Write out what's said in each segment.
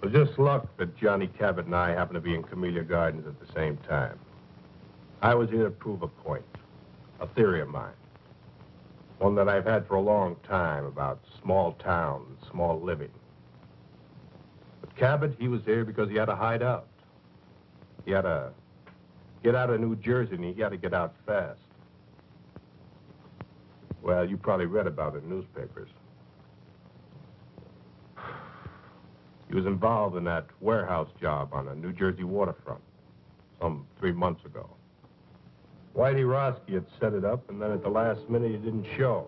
It was just luck that Johnny Cabot and I happened to be in Camellia Gardens at the same time. I was here to prove a point, a theory of mine. One that I've had for a long time about small towns, small living. But Cabot, he was here because he had to hide out. He had to get out of New Jersey, and he had to get out fast. Well, you probably read about it in newspapers. He was involved in that warehouse job on the New Jersey waterfront some three months ago. Whitey Roski had set it up, and then at the last minute, he didn't show.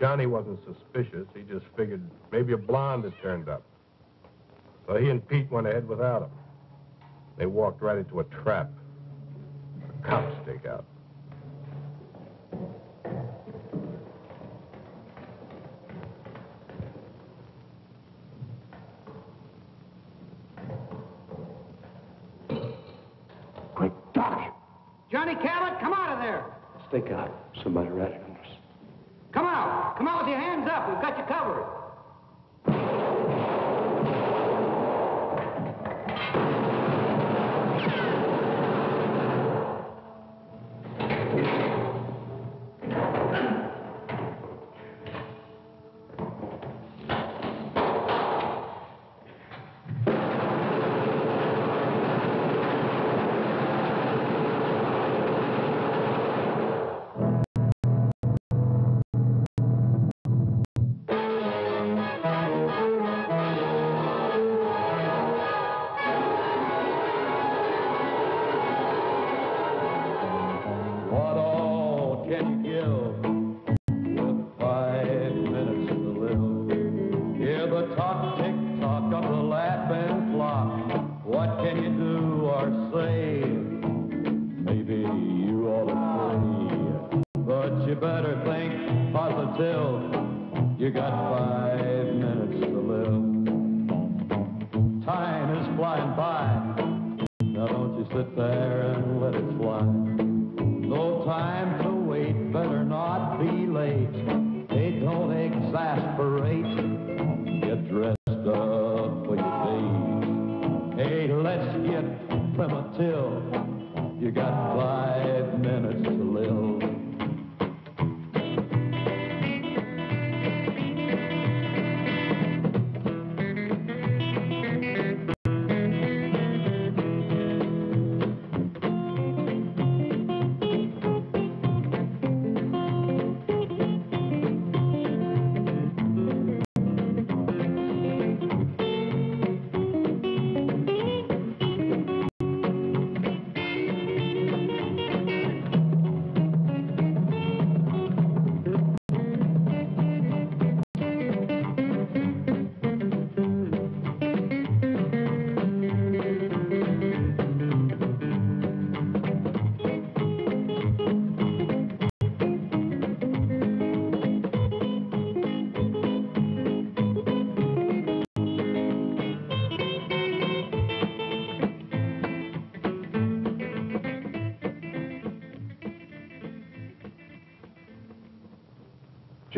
Johnny wasn't suspicious. He just figured maybe a blonde had turned up. So he and Pete went ahead without him. They walked right into a trap. A cop stakeout. Sit there and let it fly. No time to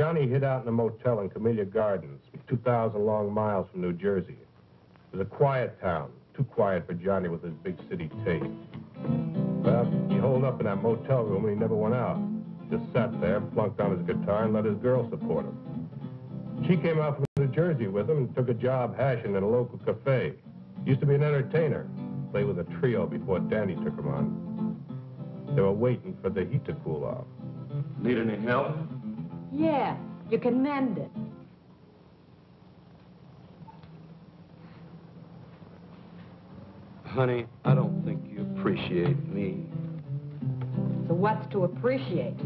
Johnny hid out in a motel in Camellia Gardens, 2,000 long miles from New Jersey. It was a quiet town, too quiet for Johnny with his big city taste. Well, he holed up in that motel room and he never went out. Just sat there, plunked on his guitar, and let his girl support him. She came out from New Jersey with him and took a job hashing in a local cafe. Used to be an entertainer. Played with a trio before Danny took him on. They were waiting for the heat to cool off. Need any help? Yeah, you can mend it. Honey, I don't think you appreciate me. So what's to appreciate?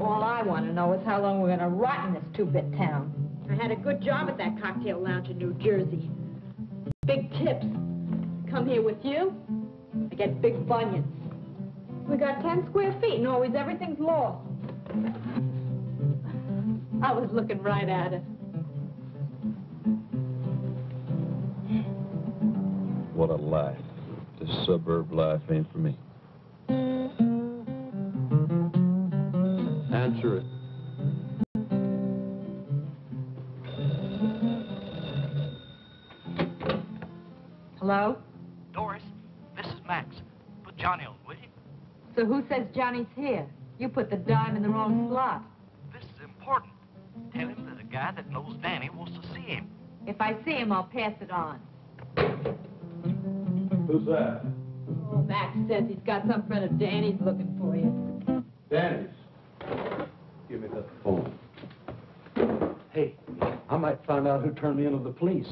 All I want to know is how long we're going to rot in this two-bit town. I had a good job at that cocktail lounge in New Jersey. Big tips. Come here with you, I get big bunions. We got 10 square feet and always everything's lost. I was looking right at it. What a life. This suburb life ain't for me. Answer it. Hello? Doris, this is Max. Put Johnny on, will you? So who says Johnny's here? You put the dime in the wrong slot. Guy that knows Danny wants to see him. If I see him, I'll pass it on. Who's that? Oh, Max says he's got some friend of Danny's looking for you. Danny's? Give me the phone. Hey, I might find out who turned me into the police.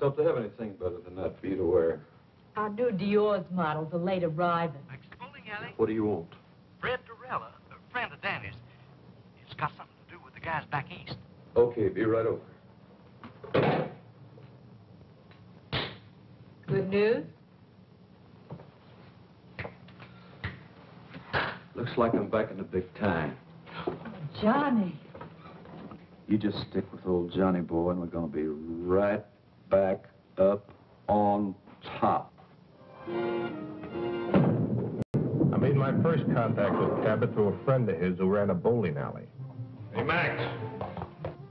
Doris, don't they have anything better than that for you to wear? Our new Dior's models are late arriving. Max bowling alley? What do you want? Fred Dorella, a friend of Danny's. It's got something to do with the guys back east. Okay, be right over. Good news? Looks like I'm back in the big time. Johnny. You just stick with old Johnny boy, and we're gonna be right back up on top. I made my first contact with Cabot through a friend of his who ran a bowling alley. Hey, Max.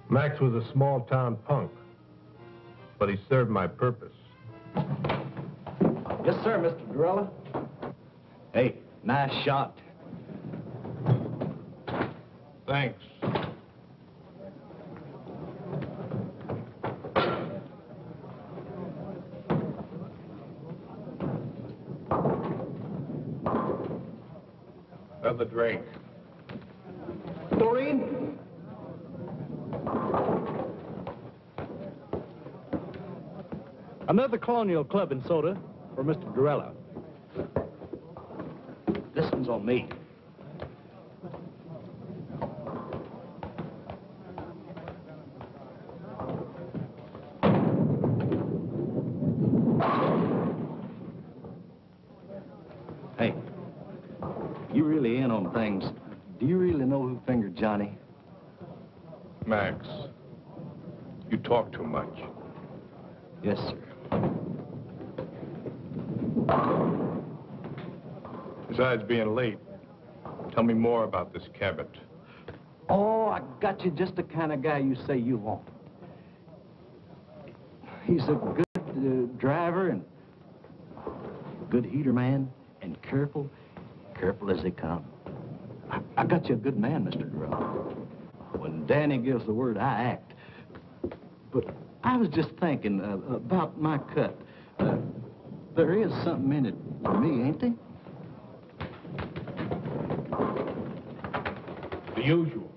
Max was a small town punk, but he served my purpose. Yes, sir, Mr. Dorella. Hey, nice shot. Thanks. Another drink. Doreen? Another colonial club and soda for Mr. Dorella. This one's on me. Hey, you really in on things. Do you really know who fingered Johnny? Max, you talk too much. Yes, sir. Besides being late, tell me more about this Cabot. Oh, I got you just the kind of guy you say you want. He's a good uh, driver and good heater man and careful, careful as they come. I, I got you a good man, Mr. Durrell. When Danny gives the word, I act. But I was just thinking uh, about my cut. Uh, there is something in it for me, ain't there? The usual.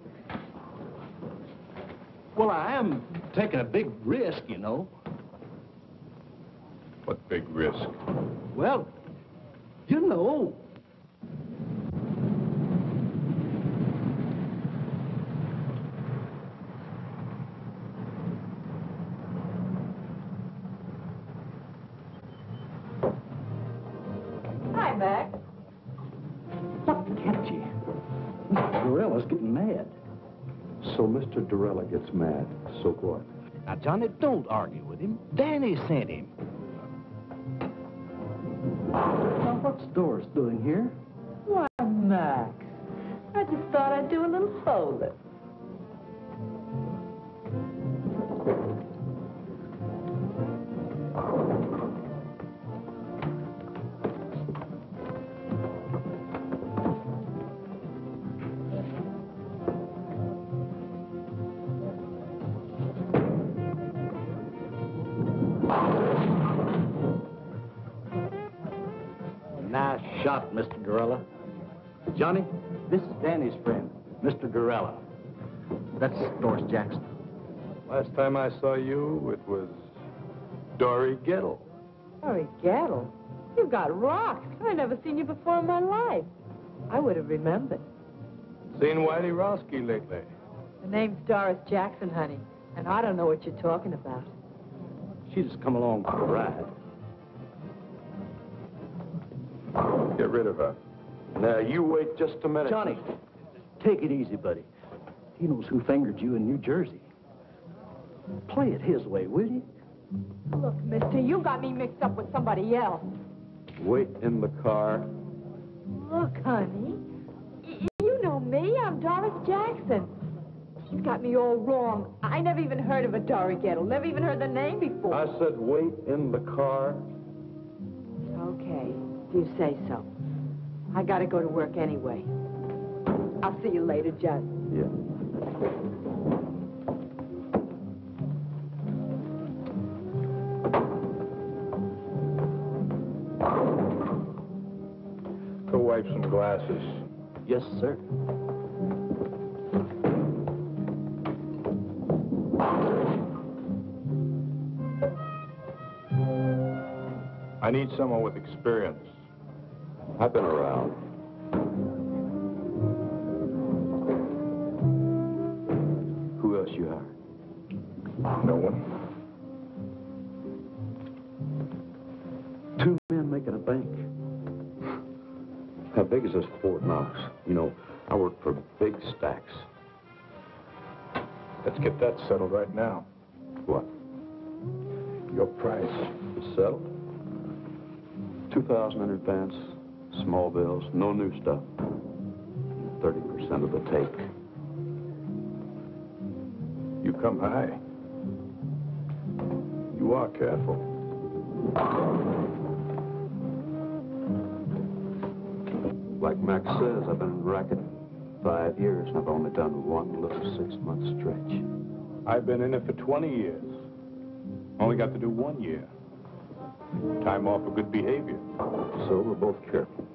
Well, I am taking a big risk, you know. What big risk? Well, you know. Mr. Dorella gets mad. So what? Now, Johnny, don't argue with him. Danny sent him. Now, what's Doris doing here? Why, Max. I just thought I'd do a little holding. Shot, Mr. Dorella. Johnny, this is Danny's friend, Mr. Dorella. That's Doris Jackson. Last time I saw you, it was Dory Gettle. Dory Gettle, you've got rocks. I never seen you before in my life. I would have remembered. Seen Whitey Roski lately? The name's Doris Jackson, honey, and I don't know what you're talking about. She just come along for a ride. Get rid of her. Now, you wait just a minute. Johnny, take it easy, buddy. He knows who fingered you in New Jersey. Play it his way, will you? Look, mister, you got me mixed up with somebody else. wait in the car. Look, honey, y- you know me. I'm Doris Jackson. He's got me all wrong. I never even heard of a Dory Gettle. Never even heard the name before. I said wait in the car. Okay, if you say so. I gotta go to work anyway. I'll see you later, Judd. Yeah. Go wipe some glasses. Yes, sir. I need someone with experience. I've been around. Who else you hired? No one. Two men making a bank. How big is this Fort Knox? You know, I work for big stacks. Let's get that settled right now. What? Your price. It's settled? 2,000 in advance, small bills, no new stuff. 30% of the take. You come high. You are careful. Like Max says, I've been in racket five years, and I've only done one little six-month stretch. I've been in it for 20 years. Only got to do one year. Time off for good behavior. So we're both careful.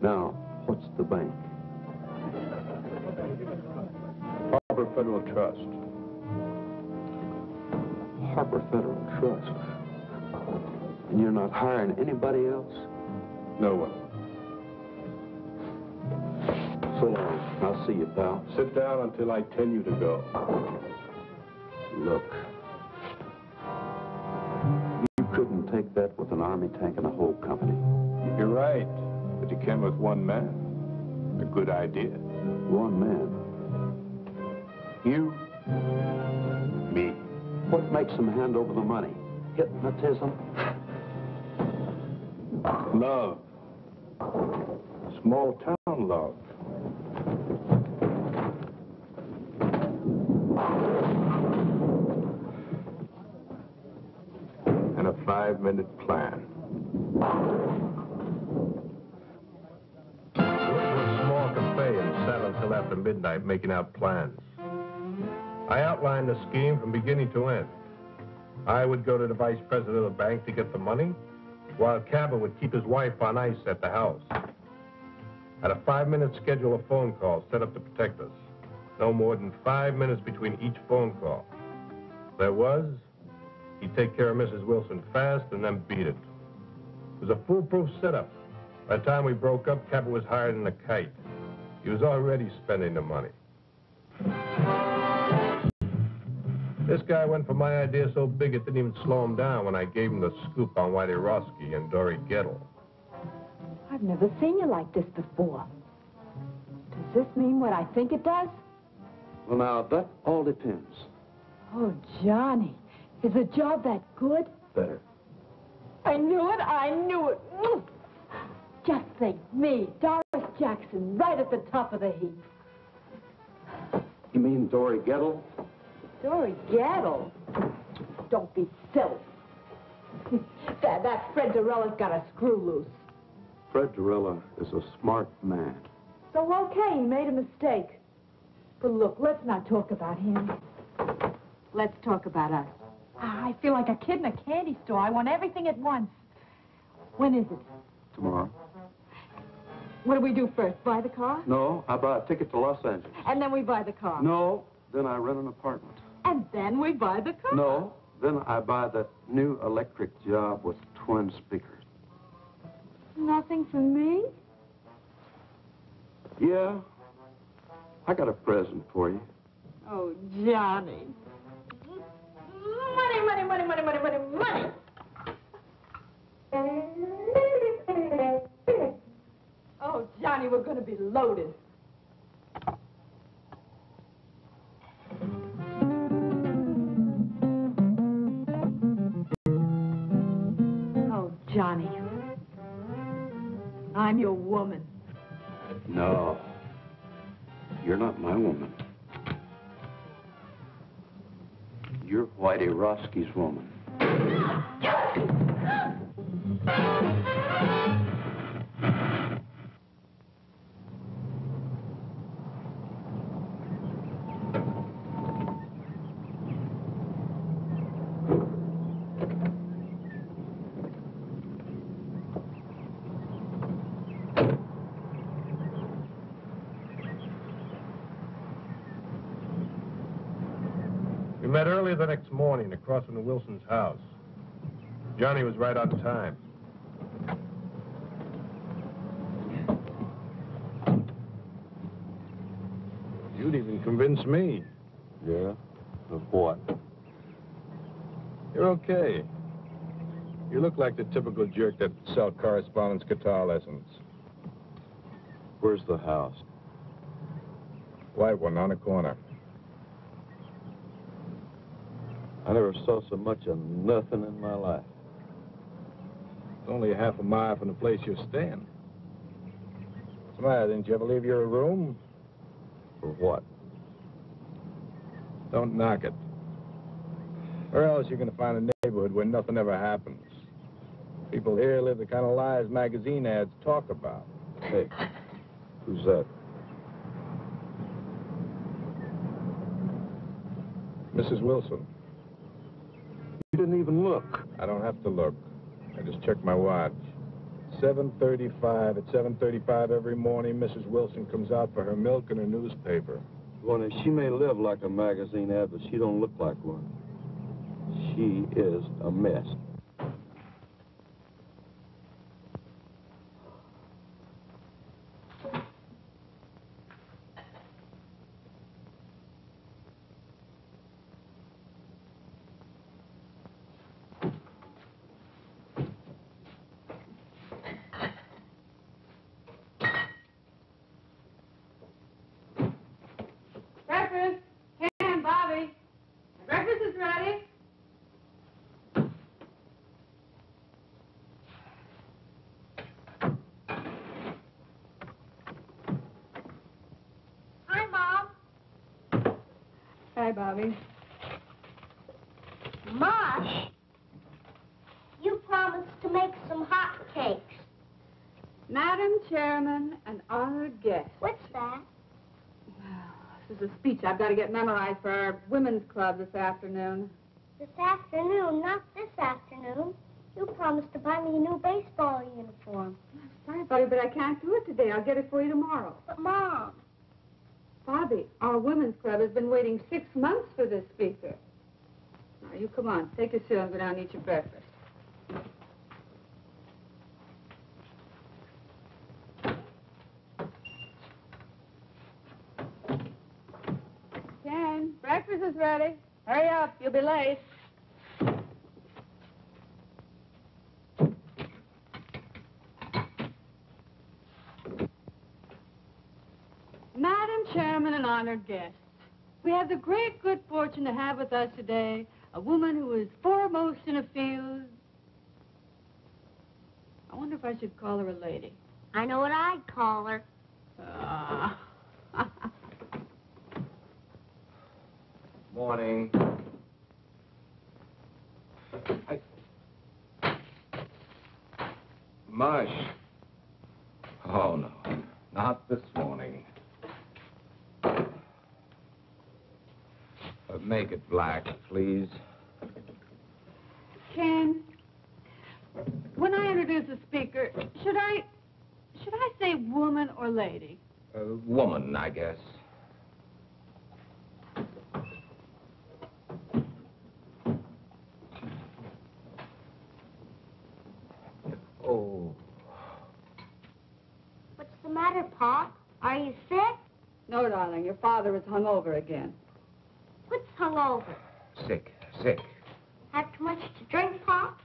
Now, what's the bank? Harbor Federal Trust. Harper Federal Trust. And you're not hiring anybody else? No one. So long. I'll see you, pal. Sit down until I tell you to go. Look. Couldn't take that with an army tank and a whole company. You're right, but you can with one man. A good idea. One man. You, me. What makes them hand over the money? Hypnotism? Love. Small town love. Five-minute plan. A small cafe and sat until after midnight making out plans. I outlined the scheme from beginning to end. I would go to the vice president of the bank to get the money, while Cabot would keep his wife on ice at the house. Had a five-minute schedule of phone calls set up to protect us. No more than five minutes between each phone call. There was, he'd take care of Mrs. Wilson fast and then beat it. It was a foolproof setup. By the time we broke up, Cabot was hired in a kite. He was already spending the money. This guy went for my idea so big it didn't even slow him down when I gave him the scoop on Whitey Roski and Dory Gettle. I've never seen you like this before. Does this mean what I think it does? Well, now, that all depends. Oh, Johnny, is the job that good? Better. I knew it, I knew it. Just think, me, Doris Jackson, right at the top of the heap. You mean Dory Gettle? Dory Gettle. Don't be silly. that, that Fred Dorella's got a screw loose. Fred Dorella is a smart man. So, okay, he made a mistake. But look, let's not talk about him. Let's talk about us. Ah, I feel like a kid in a candy store. I want everything at once. When is it? Tomorrow? What do we do first? Buy the car? No, I buy a ticket to Los Angeles. And then we buy the car. No, then I rent an apartment. And then we buy the car. No, then I buy that new electric job with twin speakers. Nothing for me? Yeah, I got a present for you. Oh, Johnny. Money, money, money, money, money, money, money. Oh, Johnny, we're going to be loaded. Oh, Johnny. I'm your woman. No. You're not my woman. You're Whitey Roski's woman. We met early the next morning across from the Wilson's house. Johnny was right on time. You'd even convince me. Yeah? Of what? You're okay. You look like the typical jerk that sell correspondence guitar lessons. Where's the house? White one on the corner. I never saw so much of nothing in my life. It's only a half a mile from the place you're staying. What's the matter? Didn't you ever leave your room? For what? Don't knock it. Where else you're going to find a neighborhood where nothing ever happens? People here live the kind of lives magazine ads talk about. Hey, who's that? Mrs. Wilson. You didn't even look. I don't have to look. I just checked my watch. 7.35. At 7.35 every morning, Mrs. Wilson comes out for her milk and her newspaper. Well, she may live like a magazine ad, but she don't look like one. She is a mess. Breakfast. Ken, Bobby. Breakfast is ready. Hi, Mom. Hi, Bobby. Mosh, you promised to make some hot cakes. Madam Chairman and honored guests. What's that? Well, This is a speech I've got to get memorized for our women's club this afternoon. This afternoon, not this afternoon. You promised to buy me a new baseball uniform. Sorry, Bobby, but I can't do it today. I'll get it for you tomorrow. But, Mom, Bobby, our women's club has been waiting six months for this speaker. Now, you come on. Take your seat and go down and eat your breakfast. Ken, breakfast is ready. Hurry up. You'll be late. Madam Chairman and honored guests, we have the great good fortune to have with us today a woman who is foremost in a field. I wonder if I should call her a lady. I know what I'd call her. Ah. Morning. Mush. Oh, no. Not this morning. Uh, make it black, please. Ken, when I introduce a speaker, should I should I say woman or lady? Uh, woman, I guess. Oh, What's the matter, Pop? Are you sick? No, darling, your father is hungover again. What's hungover? sick, sick. Have too much to drink, Pop?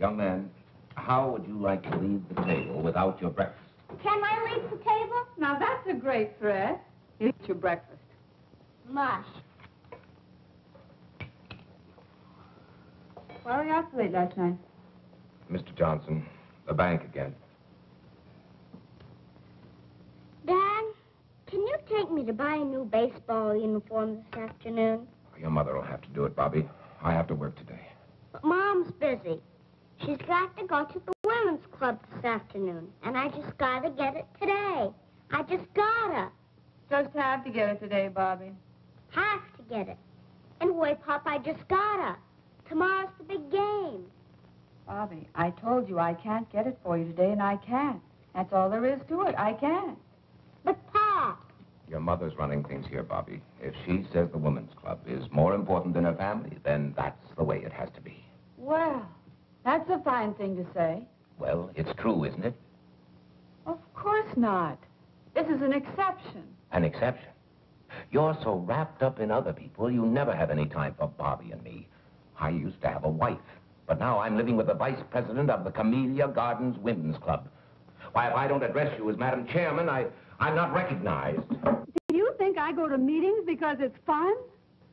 Young man, how would you like to leave the table without your breakfast? Can I leave the table? Now that's a great threat. Eat your breakfast. Mush. Why were you out so late last night? Mr. Johnson, the bank again. Take me to buy a new baseball uniform this afternoon? Your mother will have to do it, Bobby. I have to work today. But Mom's busy. She's got to go to the women's club this afternoon, and I just gotta get it today. I just gotta. Just have to get it today, Bobby. Have to get it. Anyway, Pop, I just gotta. Tomorrow's the big game. Bobby, I told you I can't get it for you today, and I can't. That's all there is to it. I can't. But, Pop, Your mother's running things here, Bobby. If she says the women's club is more important than her family, then that's the way it has to be. Well, that's a fine thing to say. Well, it's true, isn't it? Of course not. This is an exception. An exception. You're so wrapped up in other people, you never have any time for Bobby and me. I used to have a wife, but now I'm living with the vice president of the Camellia Gardens Women's Club. Why, if I don't address you as Madam Chairman, I, I'm not recognized. Do you think I go to meetings because it's fun?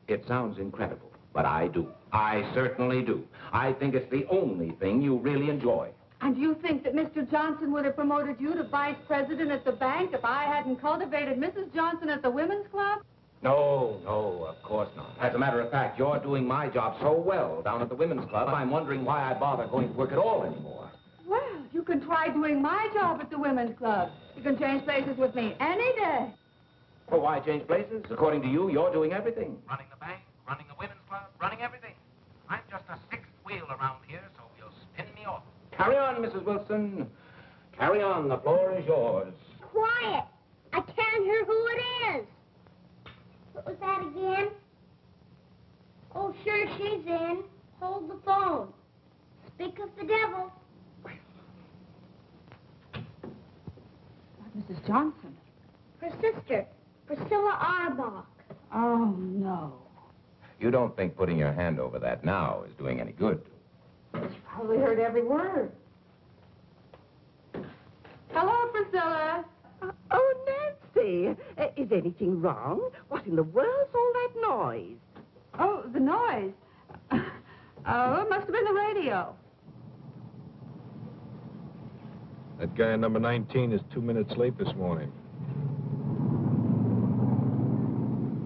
It sounds incredible, but I do. I certainly do. I think it's the only thing you really enjoy. And do you think that Mr. Johnson would have promoted you to vice president at the bank if I hadn't cultivated Mrs. Johnson at the women's club? No, no, of course not. As a matter of fact, you're doing my job so well down at the women's club, I'm wondering why I bother going to work at all anymore. Well, you can try doing my job at the women's club. You can change places with me any day. Well, why change places? According to you, you're doing everything. Running the bank, running the women's club, running everything. I'm just a sixth wheel around here, so you'll spin me off. Carry on, Mrs. Wilson. Carry on. The floor is yours. quiet. I can't hear who it is. What was that again? Oh, sure, she's in. Hold the phone. Speak of the devil. Mrs. Johnson. Her sister, Priscilla Arbach. Oh, no. You don't think putting your hand over that now is doing any good? She probably heard every word. Hello, Priscilla. Oh, Nancy, uh, is anything wrong? What in the world's all that noise? Oh, the noise. Oh, it must have been the radio. That guy in number 19 is two minutes late this morning.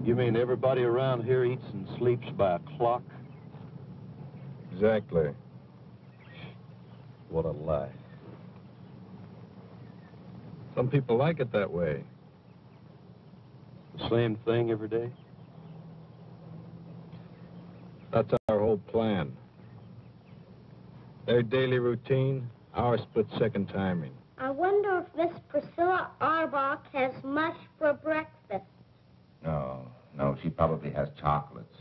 You mean everybody around here eats and sleeps by a clock? Exactly. What a lie. Some people like it that way. The same thing every day? That's our whole plan. Their daily routine, our split-second timing. I wonder if Miss Priscilla Arbach has much for breakfast. No, no, she probably has chocolates.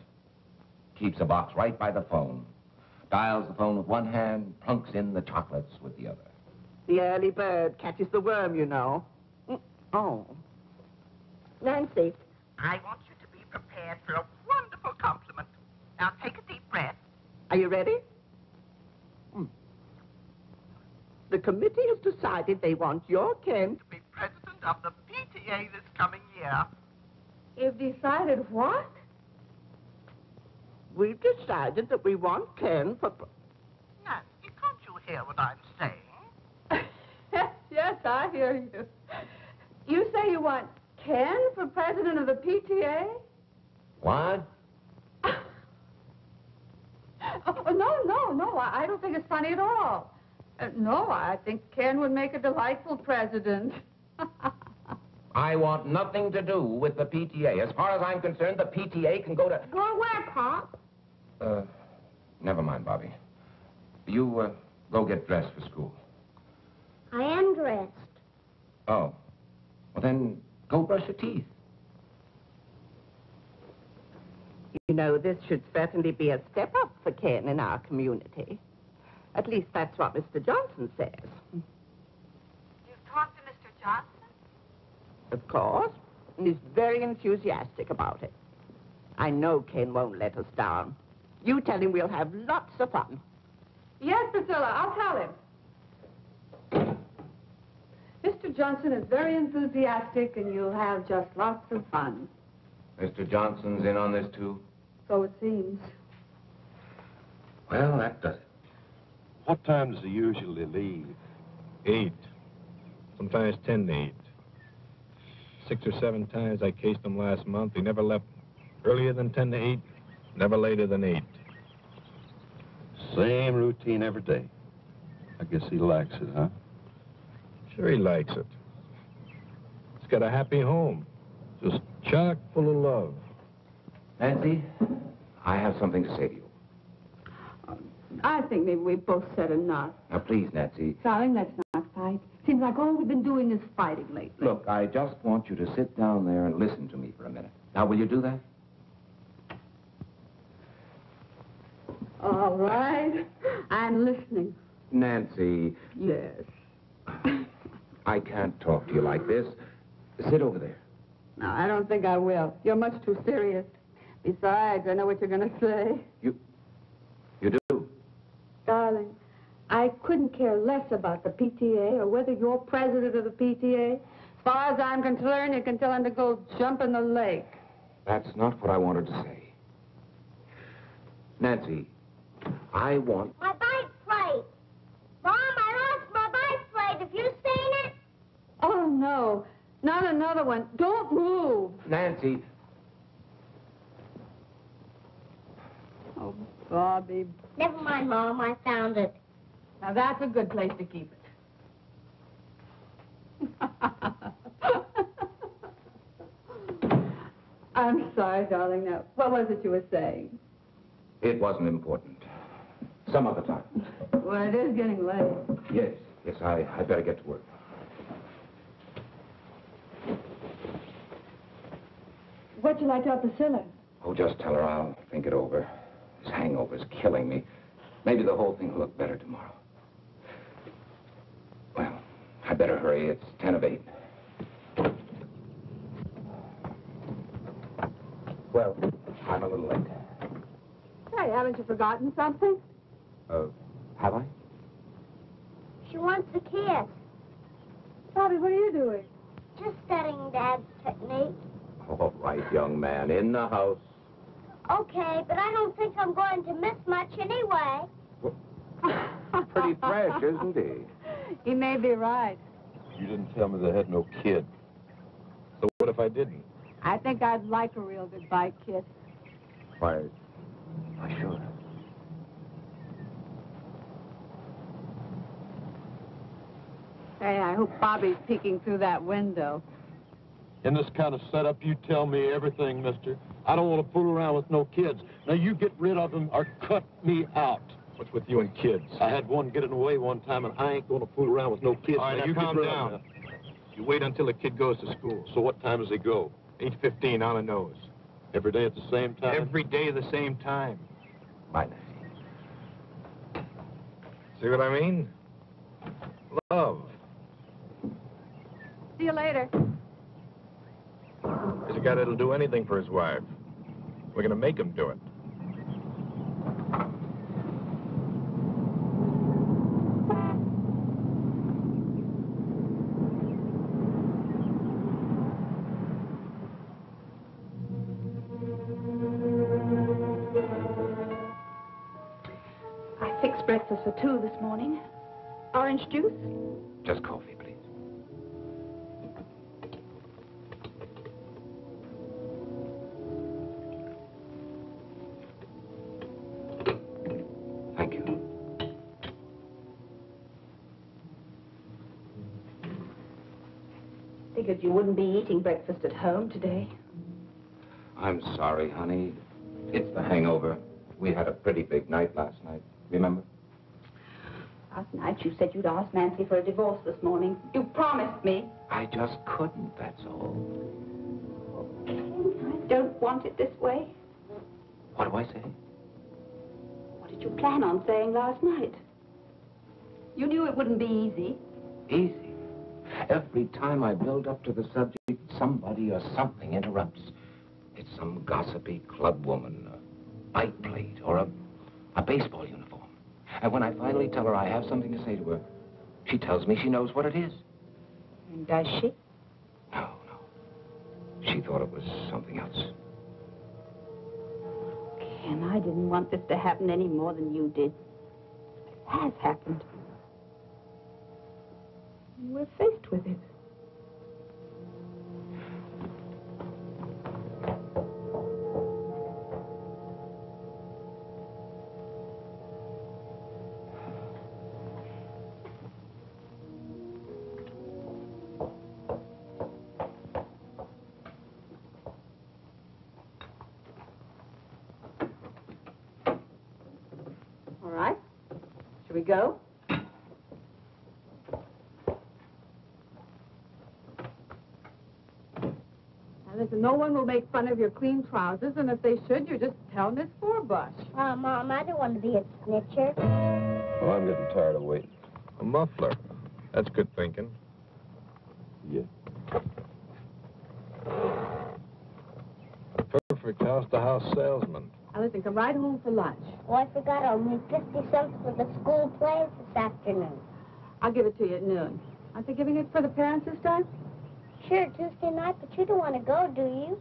Keeps a box right by the phone. Dials the phone with one hand, plunks in the chocolates with the other. The early bird catches the worm, you know. Mm, Oh. Nancy, I want you to be prepared for a wonderful compliment. Now take a deep breath. are you ready? Mm. The committee has decided they want your Ken to Be president of the PTA this coming year. You've decided what? We've decided that we want Ken for... pre- Nancy, can't you hear what I'm saying? yes, I hear you. You say you want Ken for president of the PTA? What? Oh, no, no, no. I I don't think it's funny at all. Uh, no, I think Ken would make a delightful president. I want nothing to do with the PTA. As far as I'm concerned, the PTA can go to... Go where, Pop? Uh, never mind, Bobby. You, uh, go get dressed for school. I am dressed. Oh. Well, then, go brush your teeth. You know, this should certainly be a step up for Ken in our community. At least that's what Mr. Johnson says. You've talked to Mr. Johnson? Of course. And he's very enthusiastic about it. I know Ken won't let us down. You tell him we'll have lots of fun. Yes, Priscilla, I'll tell him. Mr. Johnson is very enthusiastic, and you'll have just lots of fun. Mr. Johnson's in on this, too? So it seems. Well, that does it. What time does he usually leave? Eight. Sometimes ten to eight. six or seven times I cased him last month. He never left earlier than 10 to 8, never later than 8. Same routine every day. I guess he likes it, huh? Sure he likes it. He's got a happy home, just chock full of love. Nancy, I have something to say to you. I think maybe we've both said enough. Now, please, Nancy, Darling, let's not fight. Seems like all we've been doing is fighting lately. look, I just want you to sit down there and listen to me for a minute. Now, will you do that? All right. I'm listening. Nancy, Yes. I can't talk to you like this. Sit over there. No, I don't think I will. You're much too serious. Besides, I know what you're going to say. You You do? Darling, I couldn't care less about the PTA or whether you're president of the PTA. As far as I'm concerned, you can tell him to go jump in the lake. That's not what I wanted to say. Nancy, I want. My bike plate. Mom, I lost my bike plate. Have you seen it? Oh, no. Not another one. Don't move. Nancy, Oh, Bobby. Never mind, Mom. I found it. Now, that's a good place to keep it. I'm sorry, darling. Now, what was it you were saying? it wasn't important. Some other time. Well, it is getting late. Yes, yes, I, I better get to work. What'd you like to have Priscilla? Oh, just tell her I'll think it over. This hangover's killing me. Maybe the whole thing will look better tomorrow. Well, I better hurry. It's ten of eight. Well, I'm a little late. Hey, haven't you forgotten something? Uh, have I? She wants a kiss. Bobby, what are you doing? Just studying Dad's technique. All right, young man, in the house. Okay, but I don't think I'm going to miss much anyway. Pretty fresh, isn't he? He may be right. You didn't tell me they had no kid. So what if I didn't? I think I'd like a real goodbye kiss. Why, I sure. Hey, I hope Bobby's peeking through that window. In this kind of setup, you tell me everything, mister. I don't want to fool around with no kids. Now, you get rid of them or cut me out. What's with you and kids? I had one getting away one time, and I ain't going to fool around with no kids. All right, now you calm down. You wait until the kid goes to school. So what time does he go? 8.15 on the nose. Every day at the same time? Every day at the same time. Bye, Nancy. See what I mean? Love. See you later. He's a guy that'll do anything for his wife. We're gonna make him do it. I fixed breakfast for two this morning. Orange juice? Just coffee, eating breakfast at home today. I'm sorry, honey. It's the hangover. We had a pretty big night last night. Remember? Last night you said you'd ask Nancy for a divorce this morning. You promised me. I just couldn't, that's all. I don't want it this way. What do I say? What did you plan on saying last night? You knew it wouldn't be easy. Easy. Every time I build up to the subject, somebody or something interrupts. It's some gossipy club woman, a bike plate, or a, a baseball uniform. And when I finally tell her I have something to say to her, she tells me she knows what it is. And does she? No, no. She thought it was something else. Ken, I didn't want this to happen any more than you did. It has happened. We're faced with it. We go? Now, listen, no one will make fun of your clean trousers, and if they should, you just tell Miss Forbush. Oh, uh, Mom, I don't want to be a snitcher. Well, I'm getting tired of waiting. A muffler. That's good thinking. Yeah. A perfect house-to-house salesman. Now, listen, come right home for lunch. Oh, I forgot only 50 cents for the school plays this afternoon. I'll give it to you at noon. Aren't they giving it for the parents this time? Sure, Tuesday night, but you don't want to go, do you?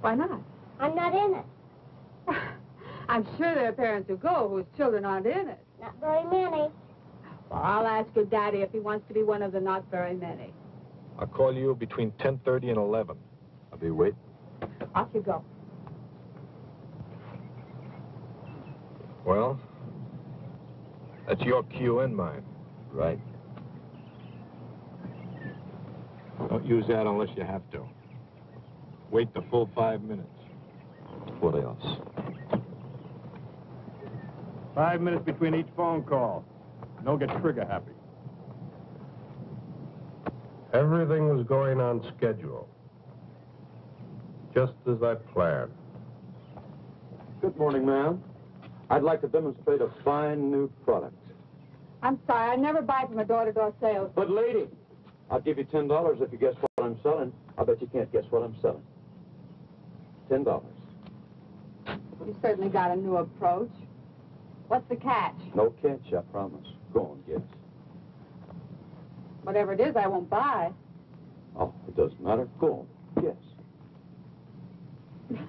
Why not? I'm not in it. I'm sure there are parents who go whose children aren't in it. Not very many. Well, I'll ask your daddy if he wants to be one of the not very many. I'll call you between 10.30 and 11. I'll be waiting. Off you go. Well, that's your cue and mine. Right. Don't use that unless you have to. Wait the full five minutes. What else? Five minutes between each phone call. Don't get trigger happy. Everything was going on schedule. Just as I planned. Good morning, ma'am. I'd like to demonstrate a fine new product. I'm sorry, I never buy from a door-to-door sales. But, lady, I'll give you ten dollars if you guess what I'm selling. I bet you can't guess what I'm selling. Ten dollars. You certainly got a new approach. What's the catch? No catch, I promise. Go on, guess. Whatever it is, I won't buy. Oh, it doesn't matter. Go on, guess.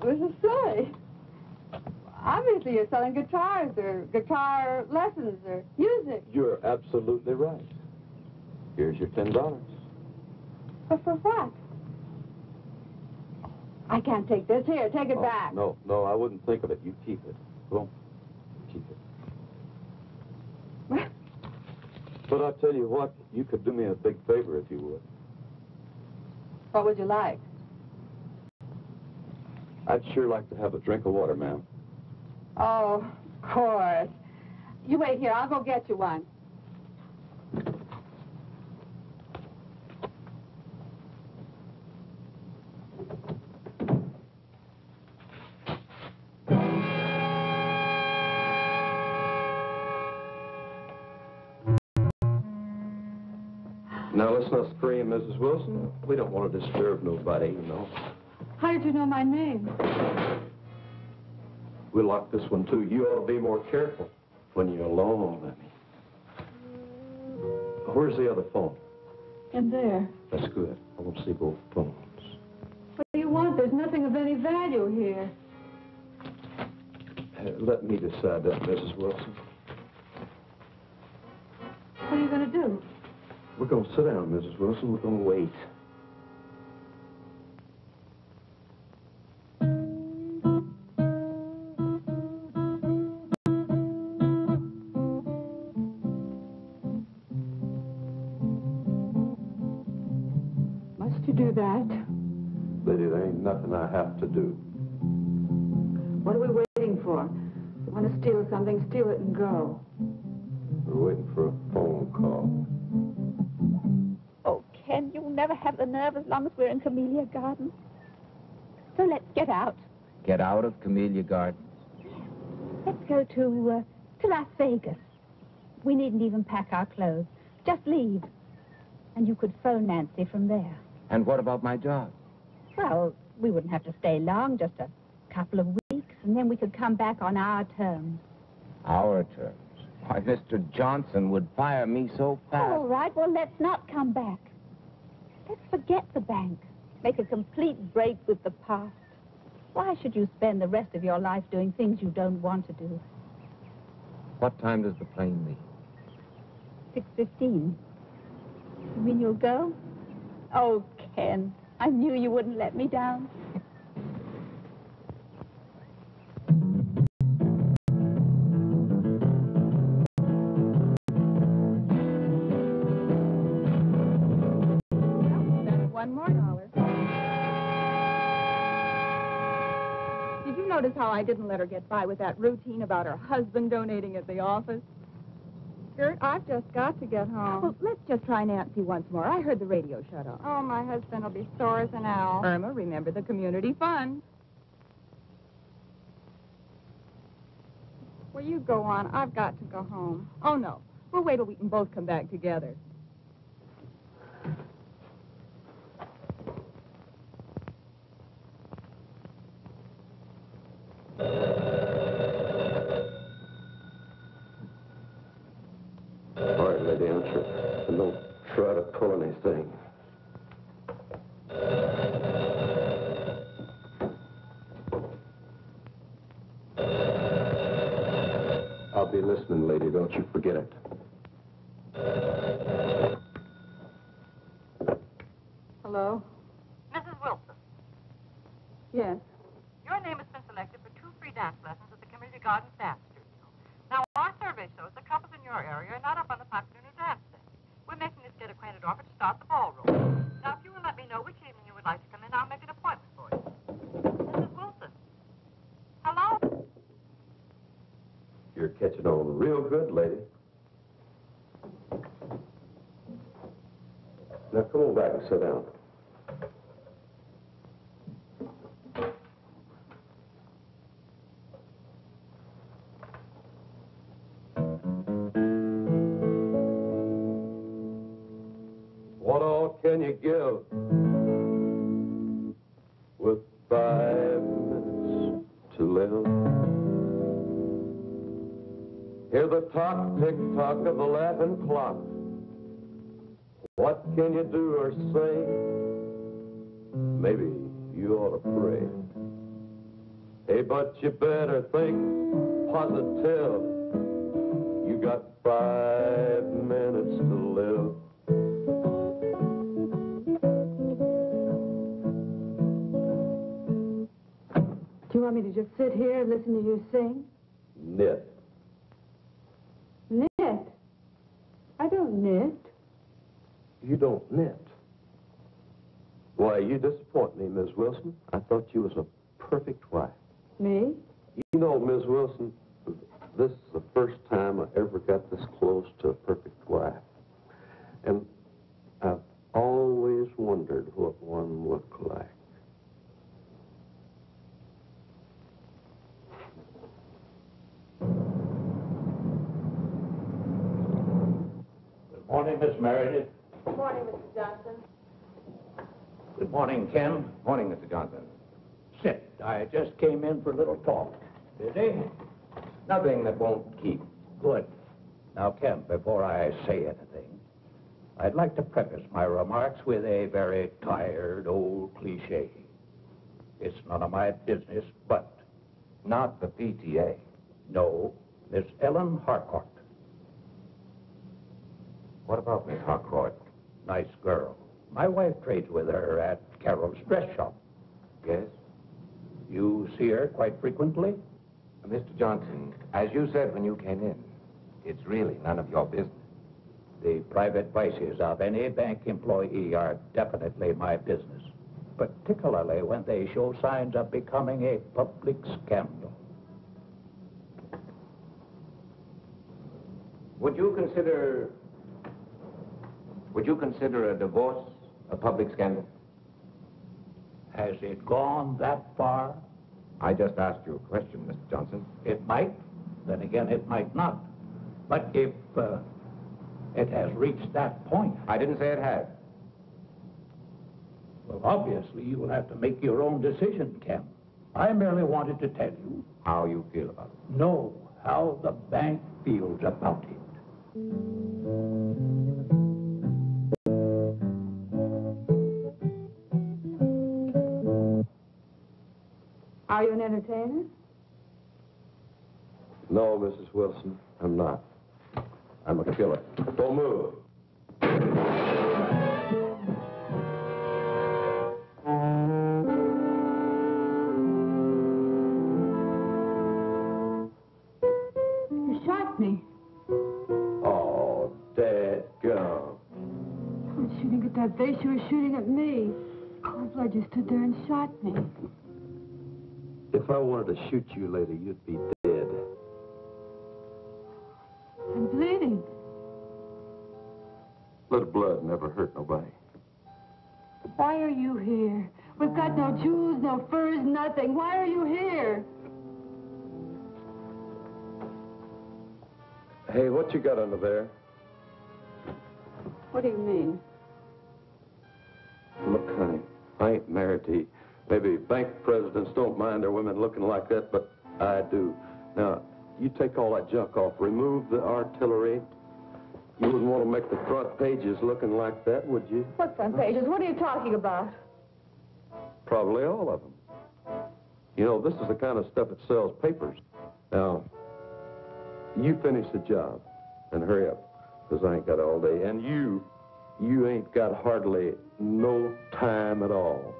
What does it say? Obviously, you're selling guitars or guitar lessons or music. You're absolutely right. Here's your ten dollars. But for what? I can't take this. Here, take it Oh, back. No, no, I wouldn't think of it. You keep it. Go on. Keep it. But I'll tell you what, you could do me a big favor if you would. What would you like? I'd sure like to have a drink of water, ma'am. Oh, of course. You wait here. I'll go get you one. Now, let's not scream, Mrs. Wilson. We don't want to disturb nobody, you know. How did you know my name? We lock this one, too. You ought to be more careful when you're alone, Emmy. Where's the other phone? In there. That's good. I want to see both phones. What do you want? There's nothing of any value here. Uh, let me decide that, Mrs. Wilson. What are you going to do? We're going to sit down, Mrs. Wilson. We're going to wait. Have the nerve as long as we're in Camellia Gardens. So let's get out. Get out of Camellia Gardens. Let's go to, uh, to Las Vegas. We needn't even pack our clothes. Just leave. And you could phone Nancy from there. And what about my job? Well, we wouldn't have to stay long, just a couple of weeks, and then we could come back on our terms. Our terms. Why, Mr. Johnson would fire me so fast. All right, well, let's not come back. Let's forget the bank. Make a complete break with the past. Why should you spend the rest of your life doing things you don't want to do? What time does the plane leave? 6.15. You mean you'll go? Oh, Ken, I knew you wouldn't let me down. I didn't let her get by with that routine about her husband donating at the office? Gert, I've just got to get home. Well, let's just try Nancy once more. I heard the radio shut off. Oh, my husband will be sore as an owl. Irma, remember the community fund. Well, you go on. I've got to go home. Oh, no. We'll wait till we can both come back together. All right, lady, answer. And don't try to pull anything. I'll be listening, lady. Forget it. Hello? Mrs. Wilson, Yes. your name has been selected for two free dance lessons at the Community Gardens Dance Studio. Now, our survey shows that couples in your area are not up on the popular new dance scene. We're making this get acquainted offer to start the ballroom. Now, if you will let me know which evening you would like to come in, I'll make an appointment for you. Mrs. Wilson. Hello? You're catching on real good, lady. Now, come on back and sit down. What all can you give with five minutes to live? Hear the talk, tick tock of the laughing clock. What can you do or say? Maybe you ought to pray. Hey, but you better think positive. You got five minutes to live. Do you want me to just sit here and listen to you sing? Knit. Knit. I don't knit. You don't knit. Why, you disappoint me, Miss Wilson. I thought you was a perfect wife. Me? You know, Miss Wilson, this is the first time I ever got this close to a perfect wife. And I've always wondered what one looked like. Good morning, Miss Meredith. Good morning, Mr. Johnson. Good morning, Ken. Morning, Mr. Johnson. Sit. I just came in for a little talk. Busy? Nothing that won't keep. Good. Now, Ken, before I say anything, I'd like to preface my remarks with a very tired old cliche. It's none of my business, but... Not the PTA. No, Miss Ellen Harcourt. What about Miss Harcourt? Nice girl. My wife trades with her at Carol's dress shop. Yes? You see her quite frequently? Uh, Mr. Johnson, as you said when you came in, it's really none of your business. The private vices of any bank employee are definitely my business, particularly when they show signs of becoming a public scandal. Would you consider... Would you consider a divorce a public scandal? Has it gone that far? I just asked you a question, Mr. Johnson. It might. Then again, it might not. But if uh, it has reached that point... I didn't say it had. Well, obviously, you will have to make your own decision, Ken. I merely wanted to tell you... How you feel about it. No, how the bank feels about it. Are you an entertainer? No, Mrs. Wilson, I'm not. I'm a killer. Don't move. You shot me. Oh, dead gum. I was shooting at that vase. You were shooting at me. Cold blood, you stood there and shot me. If I wanted to shoot you later, you'd be dead. I'm bleeding. Little blood never hurt nobody. Why are you here? We've got no jewels, no furs, nothing. Why are you here? Hey, what you got under there? What do you mean? Look, honey, I ain't married to you. Maybe bank presidents don't mind their women looking like that, but I do. Now, you take all that junk off, remove the artillery. You wouldn't want to make the front pages looking like that, would you? What front pages? What are you talking about? Probably all of them. You know, this is the kind of stuff that sells papers. Now, you finish the job and hurry up, because I ain't got all day. And you, you ain't got hardly no time at all.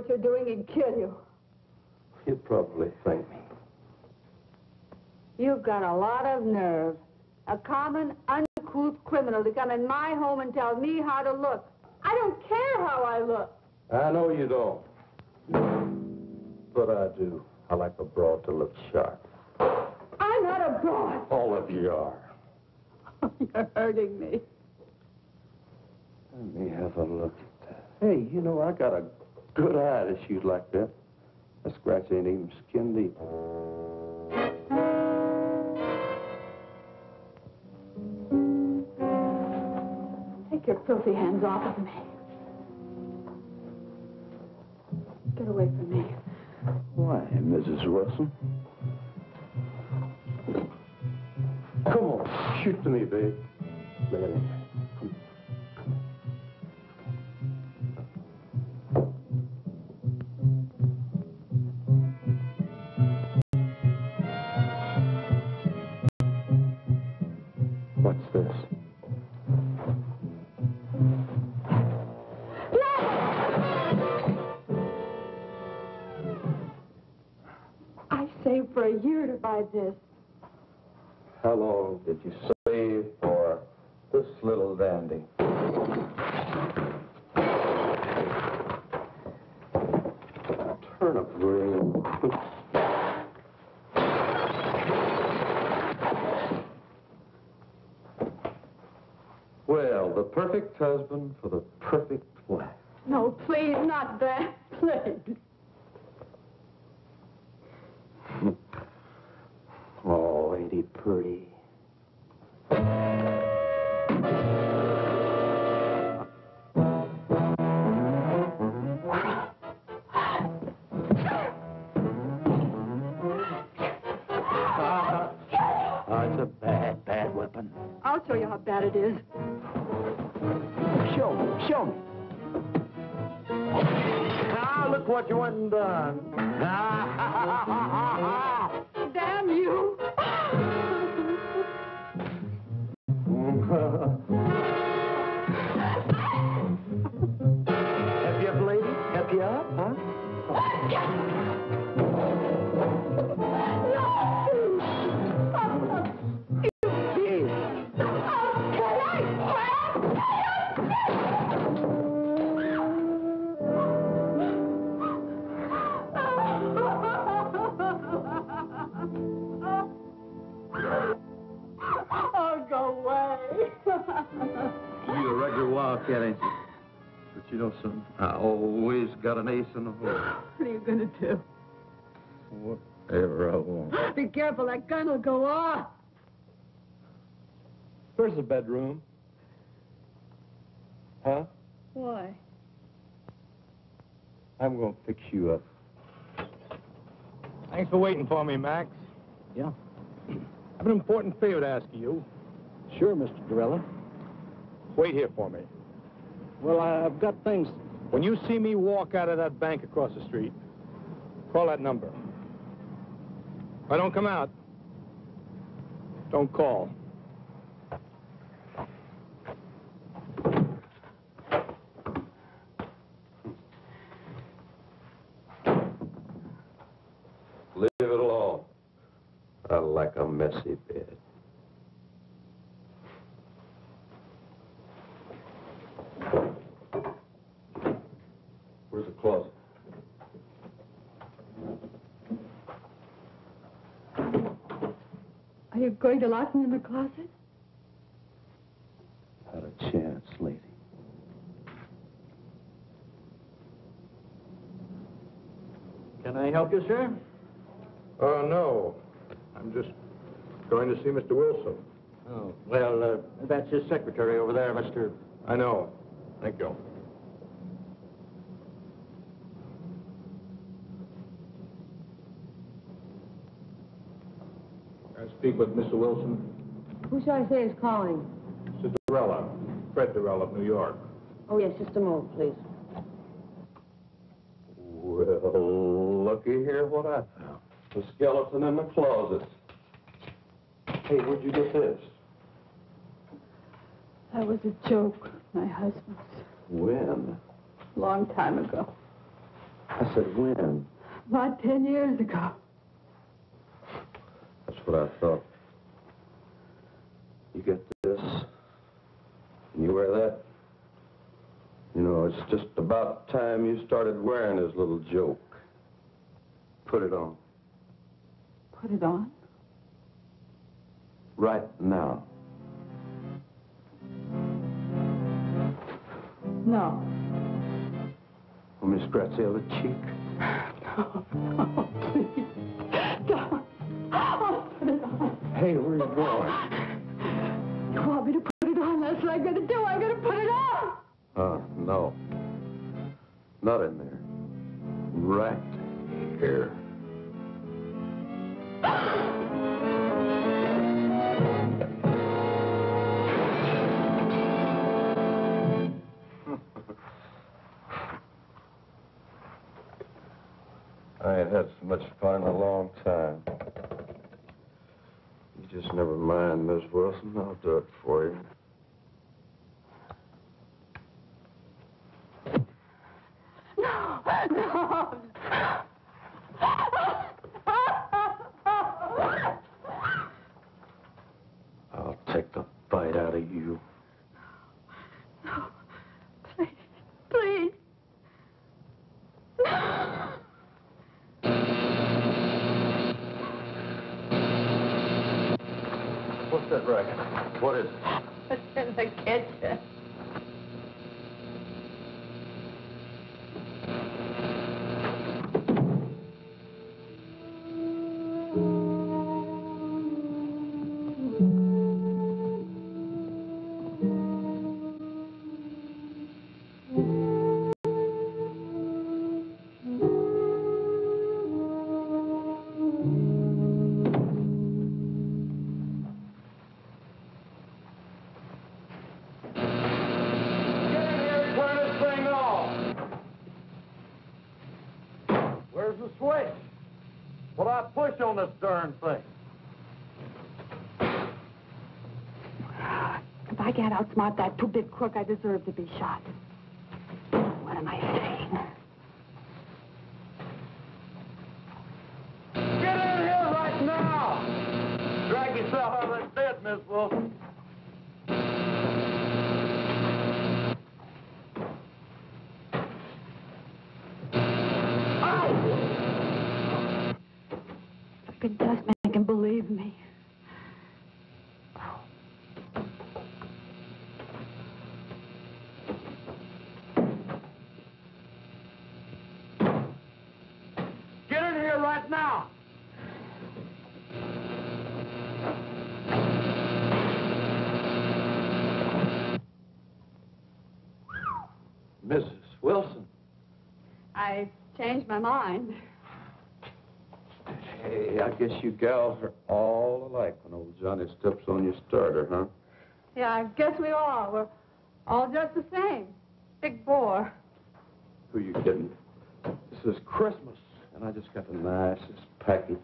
What you're doing, he'd kill you. You'd probably thank me. You've got a lot of nerve. A common, uncouth criminal to come in my home and tell me how to look. I don't care how I look. I know you don't. But I do. I like a broad to look sharp. I'm not a broad. All of you are. You're hurting me. Let me have a look at that. Hey, you know, I got a good eye to shoot like that. That scratch ain't even skin deep. Take your filthy hands off of me. Get away from me. Why, Mrs. Wilson? Come on, shoot to me, babe. It in. An ace in the hole. What are you going to do? Whatever I want. Be careful, that gun will go off. Where's the bedroom? Huh? Why? I'm going to fix you up. Thanks for waiting for me, Max. Yeah. I have an important favor to ask you. Sure, Mr. Gorilla. Wait here for me. Well, I've got things. When you see me walk out of that bank across the street, call that number. If I don't come out, don't call. Leave it alone. I like a messy bed. Where's the closet? Are you going to lock me in the closet? Not a chance, lady. Can I help you, sir? Oh, no. I'm just going to see Mr. Wilson. Oh, well, uh, that's his secretary over there, Mr. I know. Thank you. Can I speak with Mr. Wilson? Who shall I say is calling? Cinderella. Fred Dorella of New York. Oh, yes, just a moment, please. Well, looky here what I found. The skeleton in the closet. Hey, where'd you get this? That was a joke, my husband's. When? Long time ago. I said when. About ten years ago. That's what I thought. You get this, and you wear that. You know, it's just about time you started wearing his little joke. Put it on. Put it on? Right now. No. Let me scratch the other cheek. No, no, please. Don't. Hey, where you going? You want me to put it on? That's what I'm going to do. I'm going to put it on. Uh, no. Not in there. Right here. I ain't had so much fun in a long time. Just never mind, Miss Wilson. I'll do it for you. Push on this darn thing? If I can't outsmart that two-bit crook, I deserve to be shot. What am I saying? Get in here right now! Drag yourself out of that bed, Miss Wilson. If I could just make him believe me. Get in here right now! Mrs. Wilson. I changed my mind. Hey, I guess you gals are all alike when old Johnny steps on your starter, huh? Yeah, I guess we are. We're all just the same. Big bore. Who you kidding? This is Christmas, and I just got the nicest package.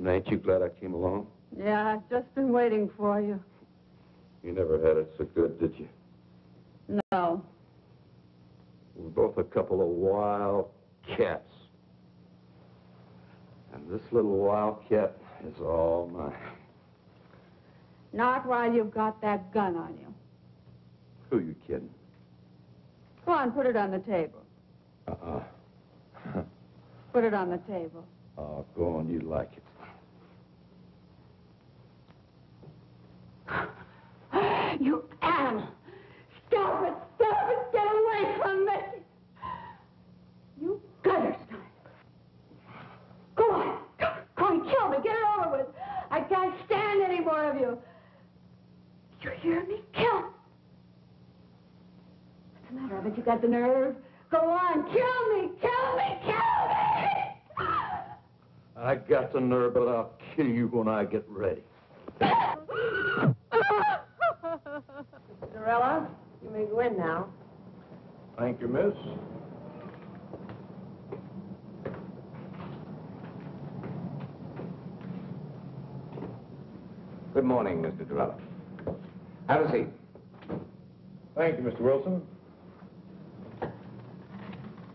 And ain't you glad I came along? Yeah, I've just been waiting for you. You never had it so good, did you? No. We're both a couple of wild cats. And this little wildcat is all mine. Not while you've got that gun on you. Who are you kidding? Go on, put it on the table. Uh-uh. Put it on the table. Oh, go on, you like it. You animal! Stop it! Stop it! Away from me! You snipe! Go on! Go on, kill me! Get it over with! I can't stand any more of you! You hear me? Kill! me. What's the matter? Haven't you got the nerve? Go on! Kill me! Kill me! Kill me! I got the nerve, but I'll kill you when I get ready. Cinderella, you may go in now. Thank you, miss. Good morning, Mr. Dorella. Have a seat. Thank you, Mr. Wilson.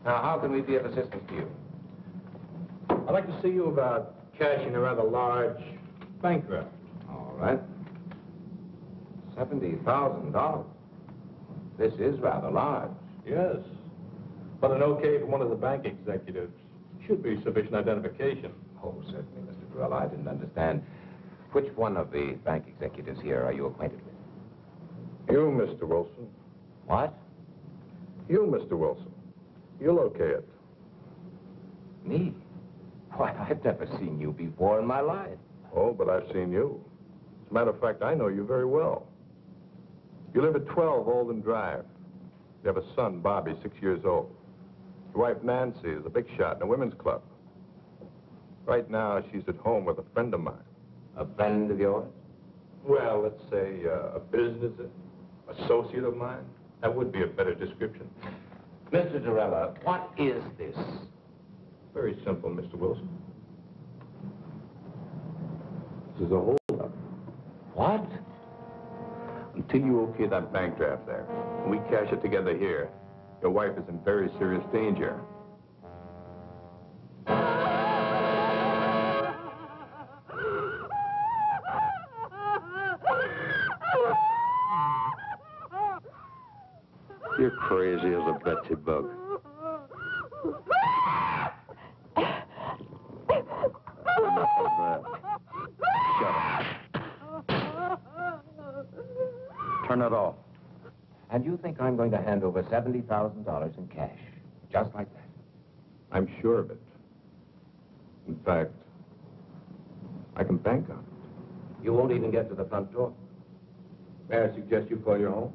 Now, how can we be of assistance to you? I'd like to see you about cashing a rather large bank draft. All right. $70,000. This is rather large. Yes. But an okay from one of the bank executives should be sufficient identification. Oh, certainly, Mr. Dorella. I didn't understand. Which one of the bank executives here are you acquainted with? You, Mr. Wilson. What? You, Mr. Wilson. You'll okay it. Me? Why, I've never seen you before in my life. Oh, but I've seen you. As a matter of fact, I know you very well. You live at 12 Alden Drive. You have a son, Bobby, six years old. Your wife, Nancy, is a big shot in a women's club. Right now, she's at home with a friend of mine. A friend of yours? Well, let's say uh, a business associate of mine. That would be a better description. Mr. Dorella, what is this? Very simple, Mr. Wilson. This is a holdup. What? Until you okay that bank draft there, and we cash it together here, your wife is in very serious danger. You're crazy as a Betsy bug. Enough of that. Shut up. Turn it off. And you think I'm going to hand over $70,000 in cash? Just like that? I'm sure of it. In fact, I can bank on it. You won't even get to the front door. May I suggest you call your home?